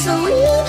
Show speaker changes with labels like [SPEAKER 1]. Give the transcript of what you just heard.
[SPEAKER 1] so easy.